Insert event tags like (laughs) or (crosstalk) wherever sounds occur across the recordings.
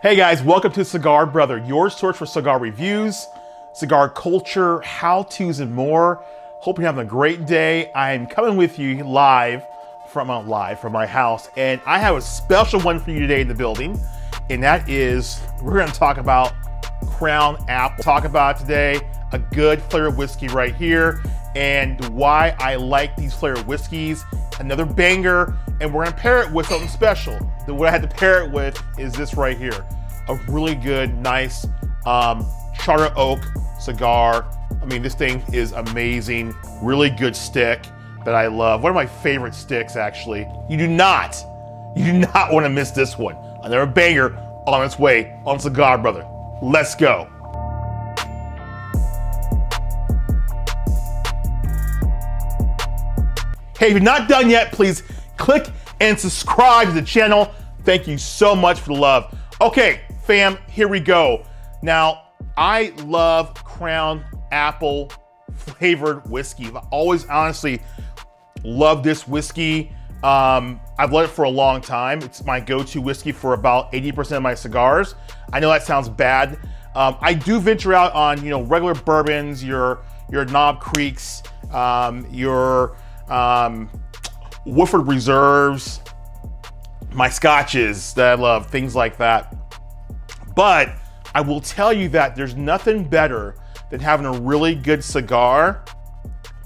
Hey guys, welcome to Cigar Brother, your source for cigar reviews, cigar culture, how-tos, and more. Hope you're having a great day. I'm coming with you live from uh, live from my house, and I have a special one for you today in the building, and that is we're going to talk about Crown Apple. Talk about today a good flavored whiskey right here, and why I like these flavored whiskeys. Another banger, and we're gonna pair it with something special. The what I had to pair it with is this right here, a really good, nice um, Charter Oak cigar. I mean, this thing is amazing. Really good stick that I love. One of my favorite sticks, actually. You do not, you do not want to miss this one. Another banger on its way on Cigar Brother. Let's go. Hey, if you're not done yet, please click and subscribe to the channel. Thank you so much for the love. Okay, fam, here we go. Now, I love Crown Apple flavored whiskey. I've always honestly loved this whiskey. Um, I've loved it for a long time. It's my go-to whiskey for about 80% of my cigars. I know that sounds bad. Um, I do venture out on, you know, regular bourbons, your, your Knob Creeks, um, your um, Woodford Reserves, my scotches that I love, things like that. But I will tell you that there's nothing better than having a really good cigar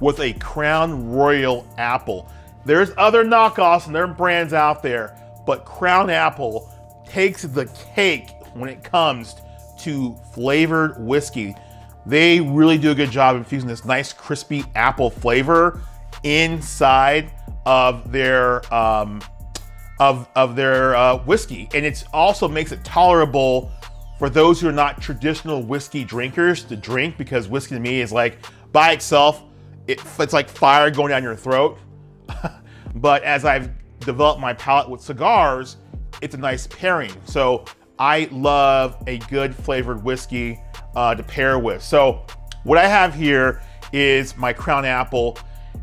with a Crown Royal apple. There's other knockoffs and there are brands out there, but Crown Apple takes the cake when it comes to flavored whiskey. They really do a good job infusing this nice crispy apple flavor inside of their um, of of their uh, whiskey, and it also makes it tolerable for those who are not traditional whiskey drinkers to drink because whiskey to me is like by itself, it, it's like fire going down your throat. (laughs) but as I've developed my palate with cigars, it's a nice pairing. So I love a good flavored whiskey uh, to pair with. So what I have here is my Crown Apple.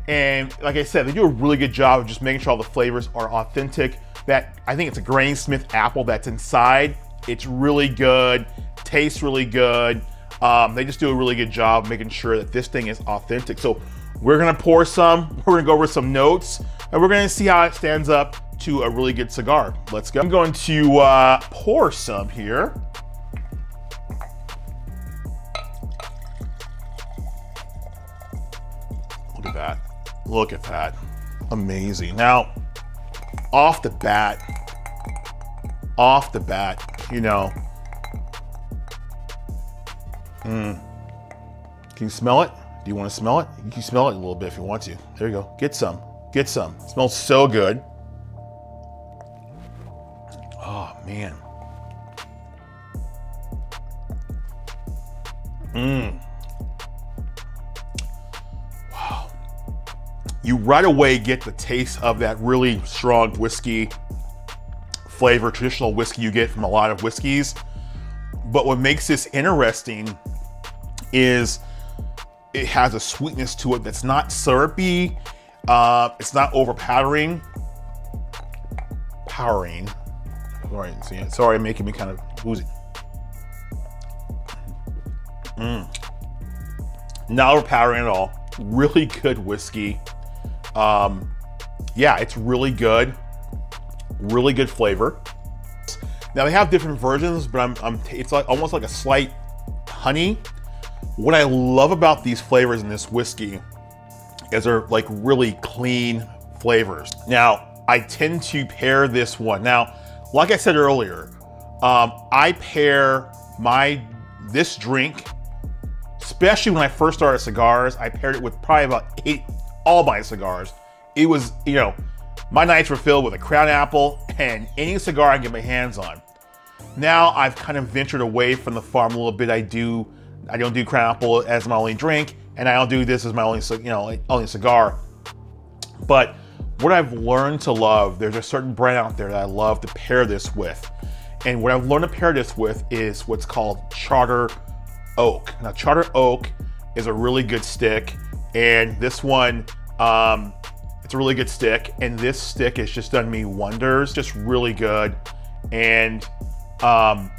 And like I said, they do a really good job of just making sure all the flavors are authentic. That I think it's a Granny Smith apple that's inside. It's really good, tastes really good. Um, they just do a really good job making sure that this thing is authentic. So we're gonna pour some, (laughs) we're gonna go over some notes, and we're gonna see how it stands up to a really good cigar. Let's go. I'm going to uh, pour some here. Look at that. Amazing. Now, off the bat, off the bat, you know, mm, can you smell it? Do you want to smell it? You can smell it a little bit if you want to. There you go. Get some. Get some. It smells so good. Oh, man. Mmm. Right away get the taste of that really strong whiskey flavor, traditional whiskey you get from a lot of whiskeys. But what makes this interesting is it has a sweetness to it that's not syrupy. Uh, it's not overpowering. Powering. Sorry, sorry, making me kind of woozy. Mm. Not overpowering at all. Really good whiskey. Um, yeah, it's really good. Really good flavor. Now they have different versions, but I'm, I'm it's like almost like a slight honey what I love about these flavors in this whiskey is they're like really clean flavors. Now, I tend to pair this one. Now, like I said earlier, um, I pair my this drink, especially when I first started cigars, I paired it with probably about eight, all my cigars. It was, you know, my nights were filled with a crown apple and any cigar I get my hands on. Now I've kind of ventured away from the farm a little bit. I do I don't do Crown Apple as my only drink, and I don't do this as my only, you know, only cigar. But what I've learned to love, there's a certain brand out there that I love to pair this with. And what I've learned to pair this with is what's called Charter Oak. Now, Charter Oak is a really good stick, and this one, um, it's a really good stick, and this stick has just done me wonders, just really good. And um,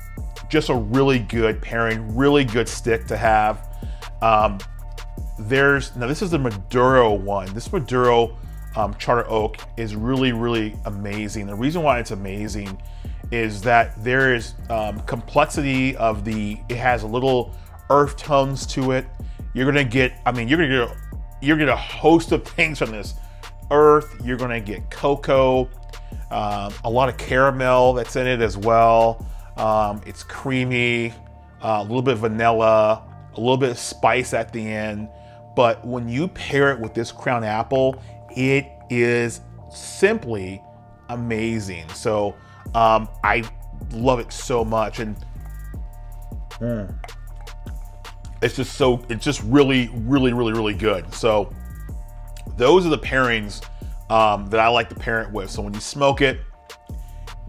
just a really good pairing, really good stick to have. Um, there's, now this is the Maduro one. This Maduro um, Charter Oak is really, really amazing. The reason why it's amazing is that there is um, complexity of the, it has a little earth tones to it. You're gonna get, I mean, you're gonna get, you're gonna get a host of things from this earth. You're gonna get cocoa, um, a lot of caramel that's in it as well. Um, it's creamy, uh, a little bit of vanilla, a little bit of spice at the end. But when you pair it with this crown apple, it is simply amazing. So um, I love it so much. And mm, it's just so, it's just really, really, really, really good. So those are the pairings um, that I like to pair it with. So when you smoke it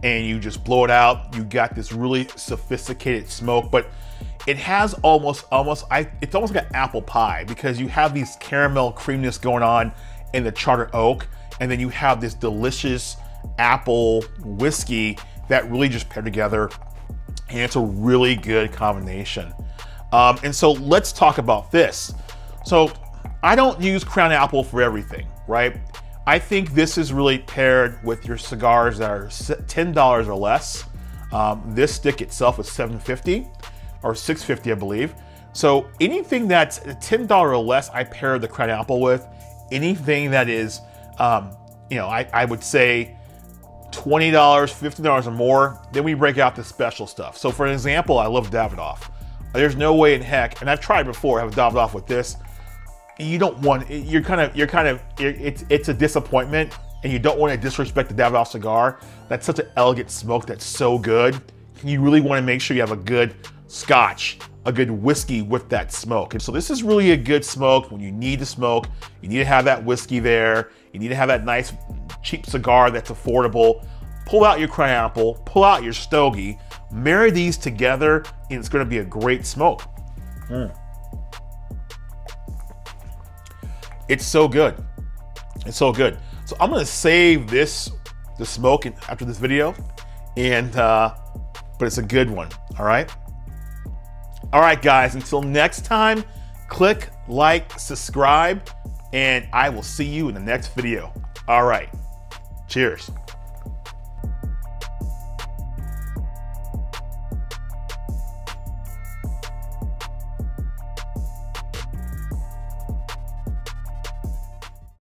and you just blow it out, you got this really sophisticated smoke, but it has almost, almost, I, it's almost like an apple pie because you have these caramel creaminess going on in the Charter Oak, and then you have this delicious apple whiskey that really just pair together, and it's a really good combination. Um, and so let's talk about this. So I don't use Crown Apple for everything, right? I think this is really paired with your cigars that are $10 or less. Um, this stick itself is 750 or 650, I believe. So anything that's $10 or less, I pair the Crown Apple with. Anything that is, um, you know, I, I would say $20, $50 or more, then we break out the special stuff. So for example, I love Davidoff. There's no way in heck, and I've tried before, have a Davidoff with this. You don't want, you're kind of, you're kind of, it's, it's a disappointment and you don't want to disrespect the Davidoff cigar. That's such an elegant smoke that's so good. You really want to make sure you have a good scotch, a good whiskey with that smoke. And so this is really a good smoke when you need to smoke. You need to have that whiskey there. You need to have that nice cheap cigar that's affordable. Pull out your crown apple, pull out your stogie, marry these together, and it's gonna be a great smoke. Mm. It's so good. It's so good. So I'm gonna save this, the smoke after this video, and uh, but it's a good one, all right? All right, guys, until next time, click like, subscribe, and I will see you in the next video. All right, cheers.